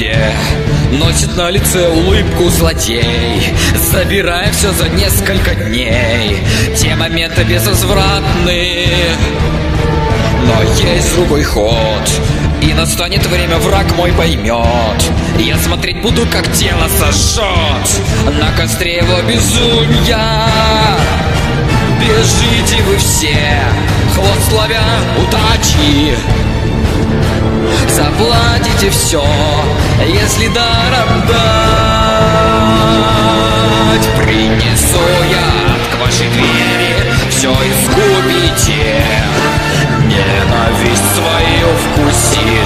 Где Носит на лице улыбку злодей Забирая все за несколько дней. Те моменты безвозвратны. Но есть другой ход И настанет время, враг мой поймет Я смотреть буду, как тело сожжет На костре его безумия Бежите вы все Хвост ловя удачи Заплатите все, если даром дать. Принесу я к вашей двери Все искупите Ненависть свою вкусишь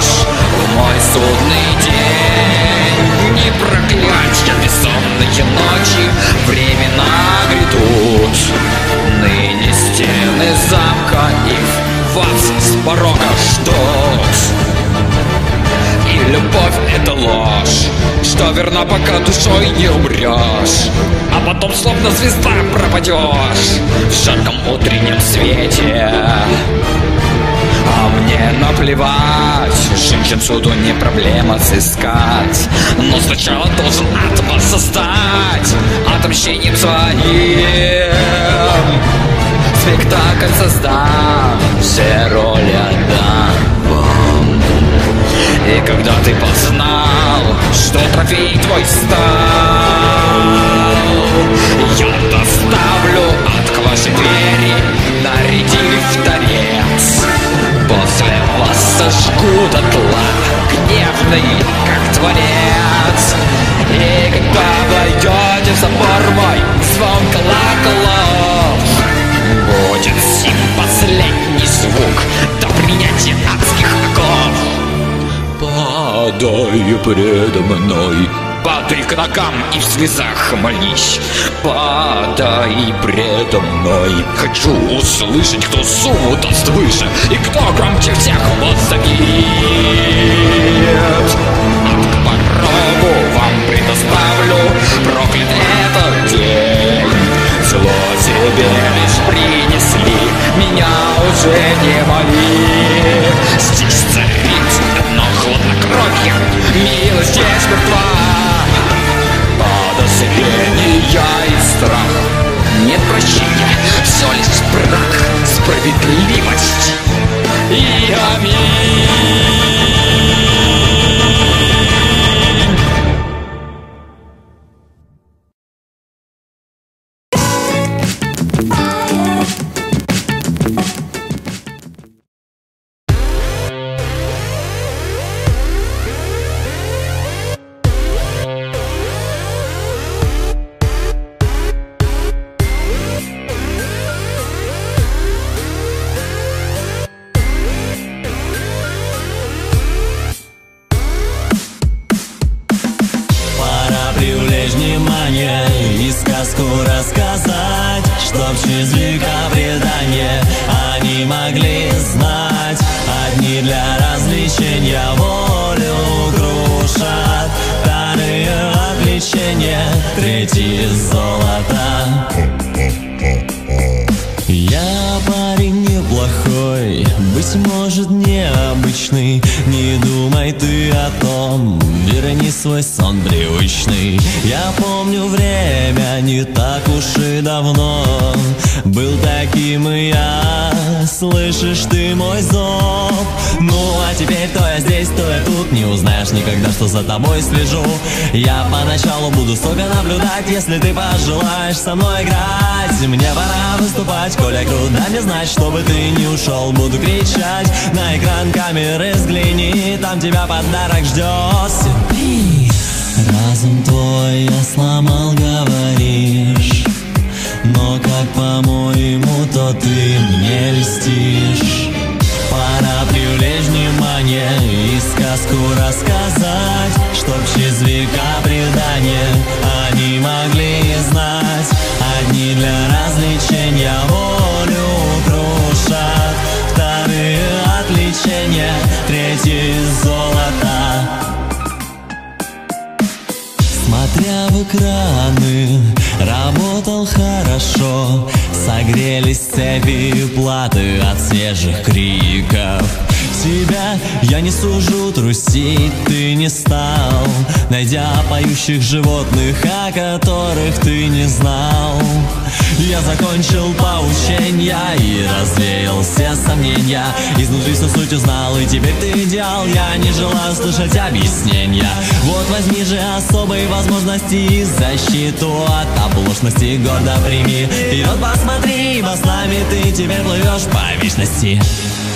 верна, пока душой не умрешь А потом словно звезда пропадешь В жарком утреннем свете. А мне наплевать Женщин суду не проблема сыскать Но сначала должен от вас создать Отмщением своим. Спектакль создам Все роли отдам вам. И когда ты познал, что трофей твой стал. Я доставлю Падай предо мной. Падай к ногам и в слезах молись. Падай предо мной. Хочу услышать, кто сумму даст выше. И кто громче всех позовет От порогу вам предоставлю Проклят этот день. Зло тебе лишь принесли Меня уже не моли. Здесь царит хладнокровье Милость здесь мертва Подозрение и страх. Нет прощения, все лишь брак Справедливость знать Одни для развлечения волю крушат. Вторые отвлечения, третьи золото неплохой, быть может необычный. Не думай ты о том, верни свой сон привычный. Я помню время не так уж и давно. Был таким и я, слышишь ты мой зов Ну а теперь то я здесь, то я тут. Не узнаешь никогда, что за тобой слежу. Я поначалу буду строго наблюдать Если ты пожелаешь со мной играть. Мне пора выступать, Коля крут, дай мне знать, чтобы ты не ушел Буду кричать. На экран камеры взгляни Там тебя подарок ждет Разум твой я сломал, говоришь я не сужу, трусить ты не стал Найдя поющих животных, о которых ты не знал. Я закончил поученья и развеял все сомнения. Изнутри всю суть узнал, и теперь ты идеал. Я не желаю слышать объяснения. Вот возьми же особые возможности и защиту от оплошности. Гордо прими, вперед посмотри, нами ты теперь плывешь по вечности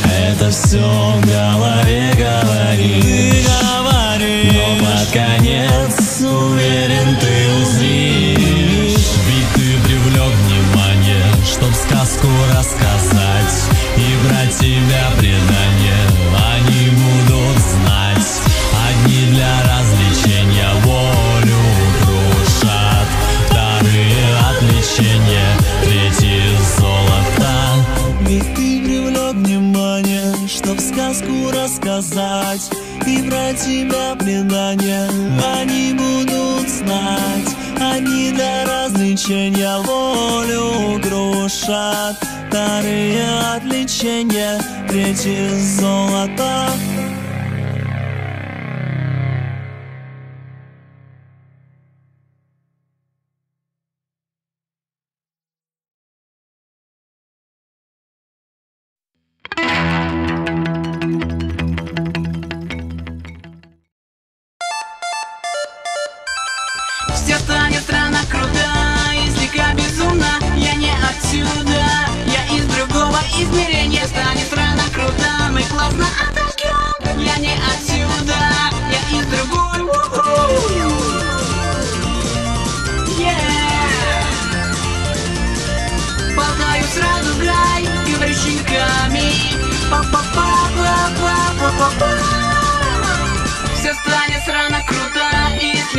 это все в голове говорит Ты говоришь. Но под конец уверен ты узришь. Ведь ты привлек внимание Чтоб сказку рассказать И брать тебя предание Про тебя предание Они будут знать Они для развлечения волю крушат Вторые отвлечения Третьи золото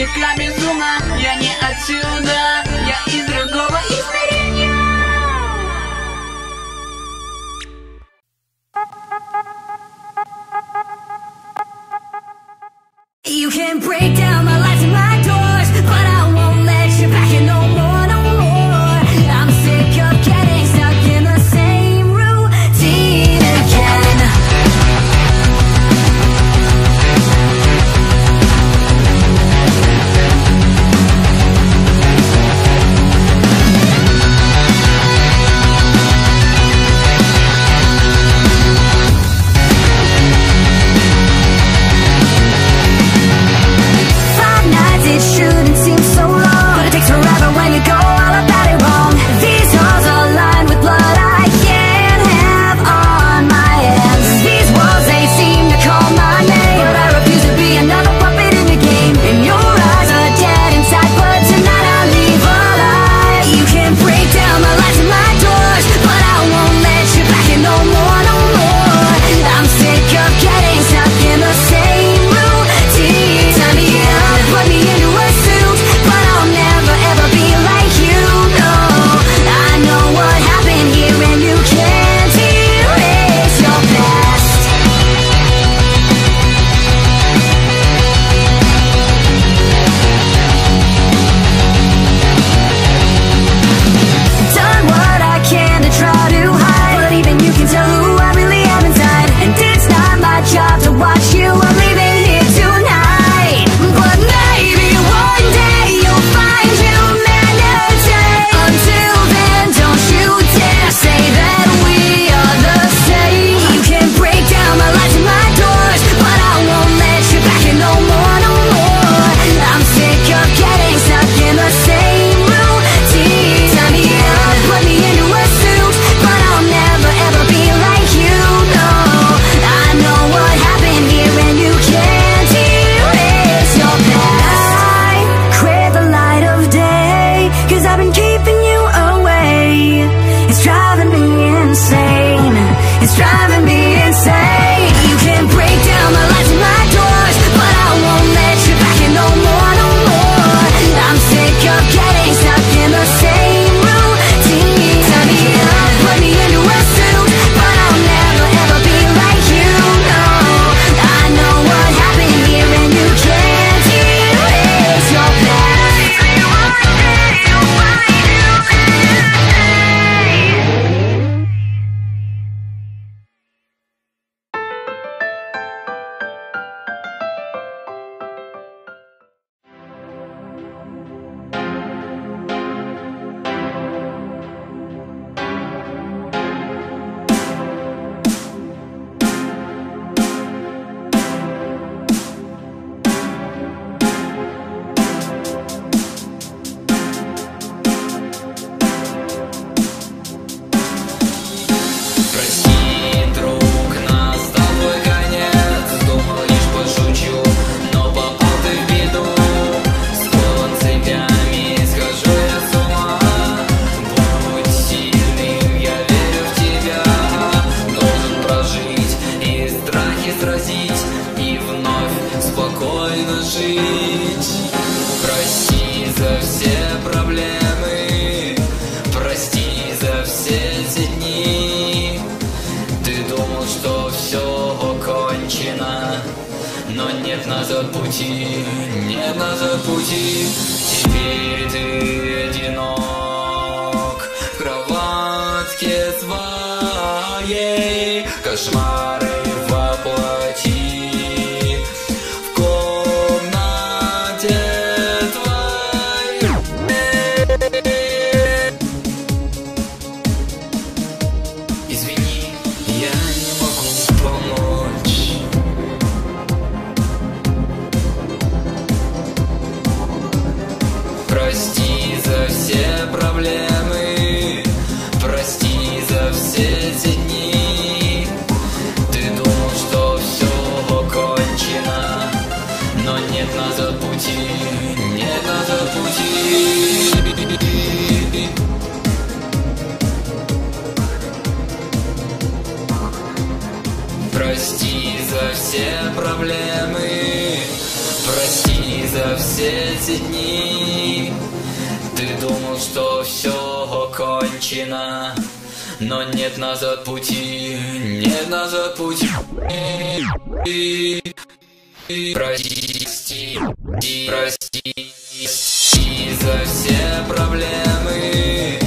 и слегка безумно Я не отсюда, я из нет назад Прости за все проблемы. Прости за все эти дни думал, что все кончено Но нет назад пути Нет назад пути. Прости за все проблемы, прости за все эти дни. Что все кончено, но нет назад пути, нет назад пути. Прости, прости, прости за все проблемы,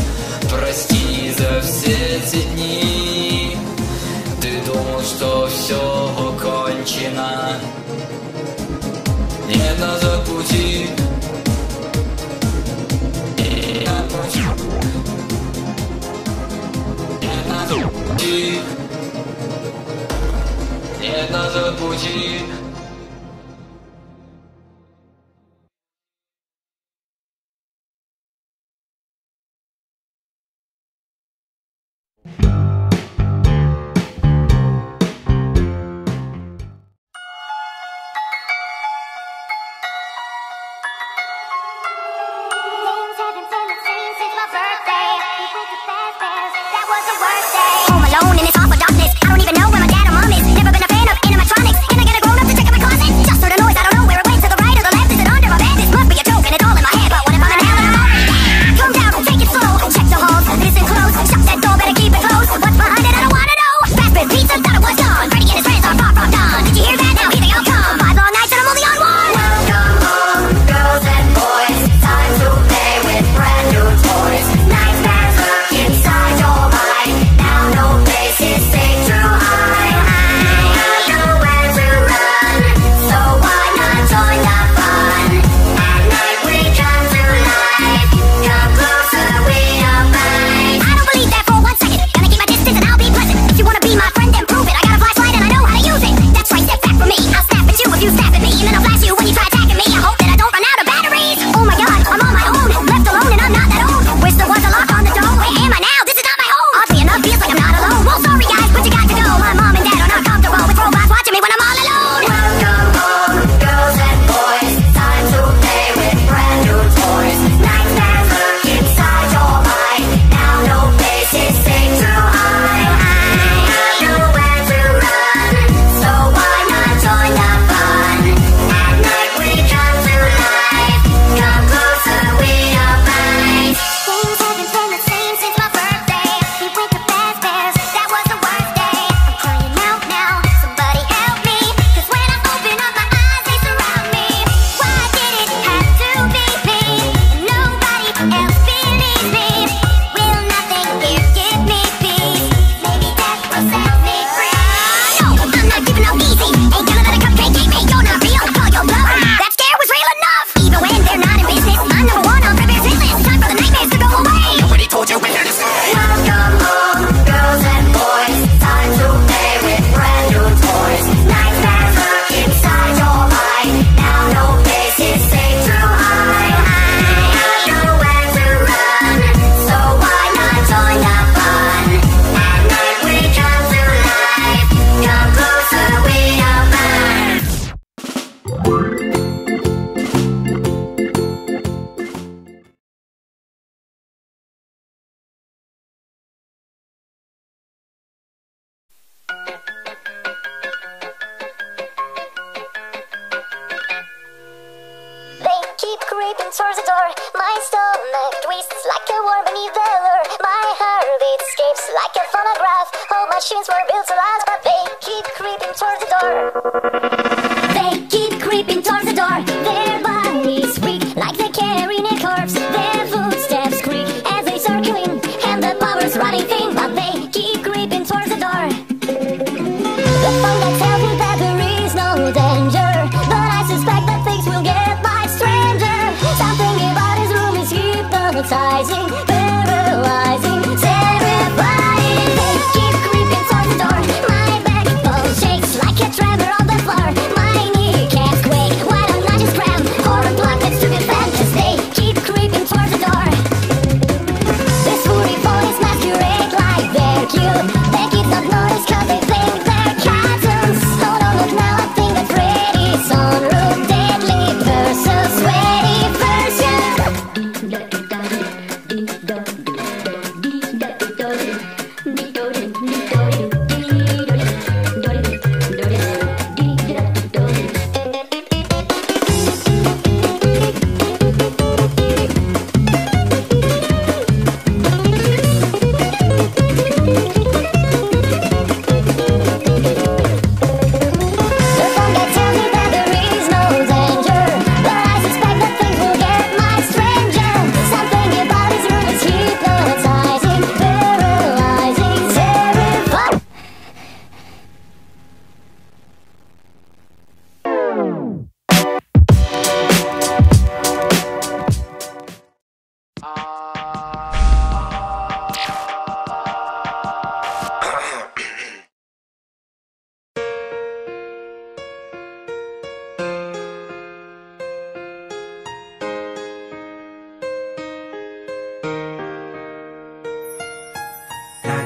прости за все эти дни. Ты думал, что все кончено Нет назад пути Нет назад пути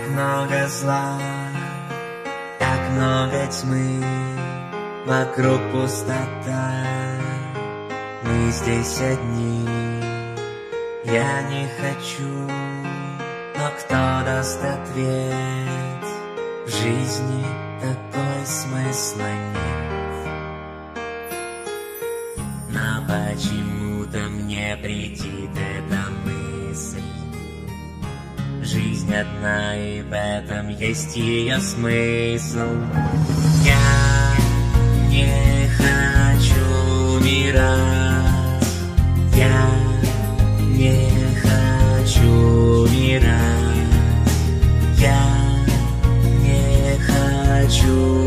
Так много зла, так много тьмы, Вокруг пустота, мы здесь одни. Я не хочу, но кто даст ответ? В жизни такой смысла нет. Но почему-то мне прийти важно, и в этом есть ее смысл. Я не хочу умирать, я не хочу умирать, я не хочу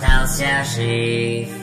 倒下谁？